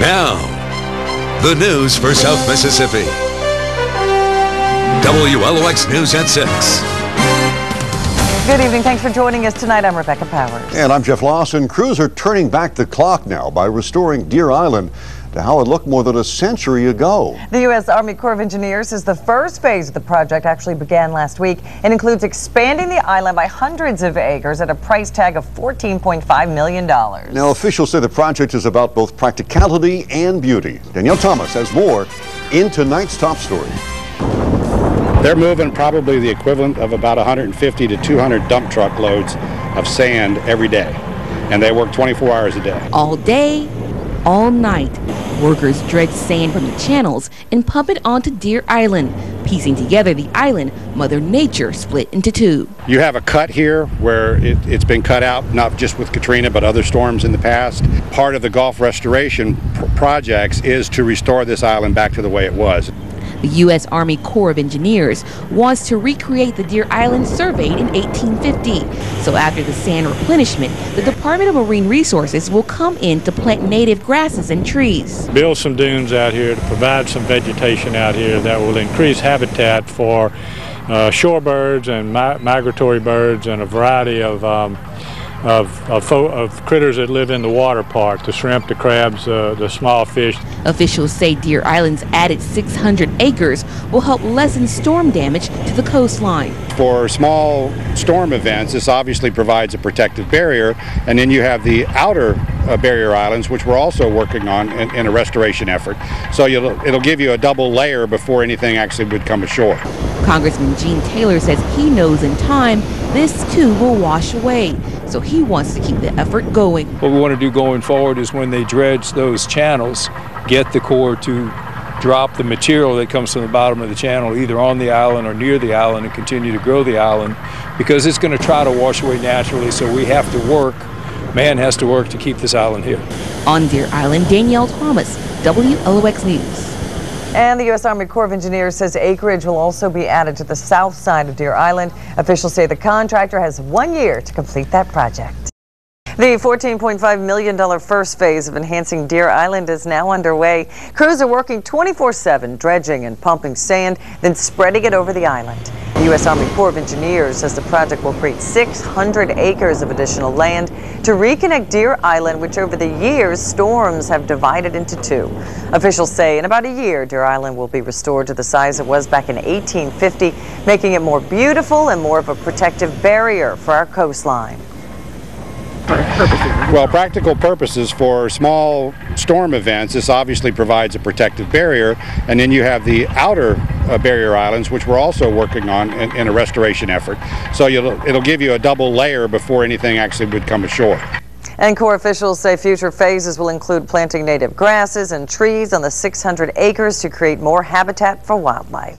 Now, the news for South Mississippi. WLOX News at 6. Good evening. Thanks for joining us tonight. I'm Rebecca Powers. And I'm Jeff Lawson. Crews are turning back the clock now by restoring Deer Island to how it looked more than a century ago. The U.S. Army Corps of Engineers says the first phase of the project actually began last week and includes expanding the island by hundreds of acres at a price tag of $14.5 million. Now, officials say the project is about both practicality and beauty. Danielle Thomas has more in tonight's top story. They're moving probably the equivalent of about 150 to 200 dump truck loads of sand every day. And they work 24 hours a day. All day, all night. Workers dredge sand from the channels and pump it onto Deer Island, piecing together the island Mother Nature split into two. You have a cut here where it, has been cut out, not just with Katrina, but other storms in the past. Part of the Gulf restoration pr projects is to restore this island back to the way it was. The U.S. Army Corps of Engineers wants to recreate the Deer Island surveyed in 1850. So after the sand replenishment, the Department of Marine Resources will come in to plant native grasses and trees. Build some dunes out here to provide some vegetation out here that will increase habitat for uh, shorebirds and mi migratory birds and a variety of um, of, of, of, critters that live in the water park, the shrimp, the crabs, uh, the small fish. Officials say Deer Island's added 600 acres will help lessen storm damage to the coastline. For small storm events, this obviously provides a protective barrier, and then you have the outer uh, barrier islands, which we're also working on in, in a restoration effort. So it'll give you a double layer before anything actually would come ashore. Congressman Gene Taylor says he knows in time this too will wash away. So he wants to keep the effort going. What we want to do going forward is when they dredge those channels, get the Corps to drop the material that comes from the bottom of the channel either on the island or near the island and continue to grow the island because it's going to try to wash away naturally so we have to work man has to work to keep this island here. On Deer Island, Danielle Thomas, WLOX News. And the U.S. Army Corps of Engineers says acreage will also be added to the south side of Deer Island. Officials say the contractor has one year to complete that project. The $14.5 million first phase of enhancing Deer Island is now underway. Crews are working 24-7, dredging and pumping sand, then spreading it over the island. The U.S. Army Corps of Engineers says the project will create 600 acres of additional land to reconnect Deer Island, which over the years storms have divided into two. Officials say in about a year, Deer Island will be restored to the size it was back in 1850, making it more beautiful and more of a protective barrier for our coastline purposes? Well, practical purposes for small storm events, this obviously provides a protective barrier. And then you have the outer uh, barrier islands, which we're also working on in, in a restoration effort. So it'll give you a double layer before anything actually would come ashore. And Corps officials say future phases will include planting native grasses and trees on the 600 acres to create more habitat for wildlife.